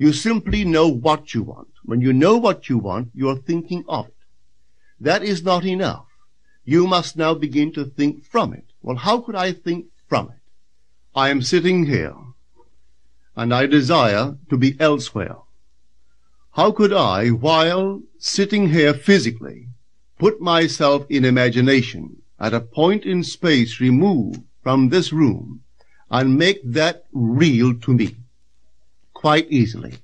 You simply know what you want. When you know what you want, you are thinking of it. That is not enough. You must now begin to think from it. Well, how could I think from it? I am sitting here, and I desire to be elsewhere. How could I, while sitting here physically, put myself in imagination at a point in space removed from this room and make that real to me? Quite easily.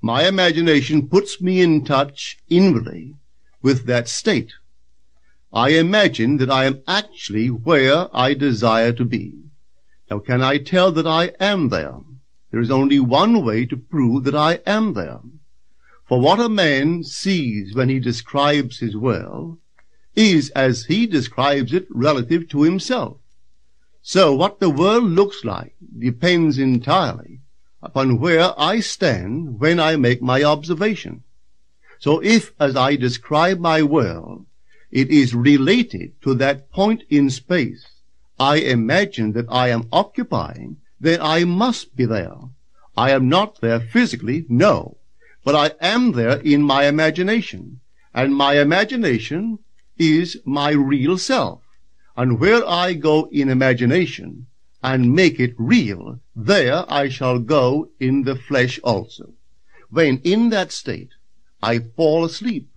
My imagination puts me in touch inwardly with that state. I imagine that I am actually where I desire to be. Now can I tell that I am there? There is only one way to prove that I am there. For what a man sees when he describes his world is as he describes it relative to himself. So what the world looks like depends entirely upon where I stand when I make my observation. So if, as I describe my world, it is related to that point in space I imagine that I am occupying, then I must be there. I am not there physically, no, but I am there in my imagination, and my imagination is my real self. And where I go in imagination and make it real, there I shall go in the flesh also. When in that state I fall asleep,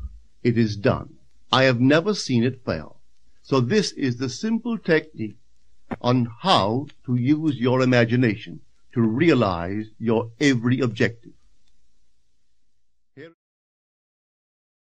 it is done. I have never seen it fail. So this is the simple technique on how to use your imagination to realize your every objective.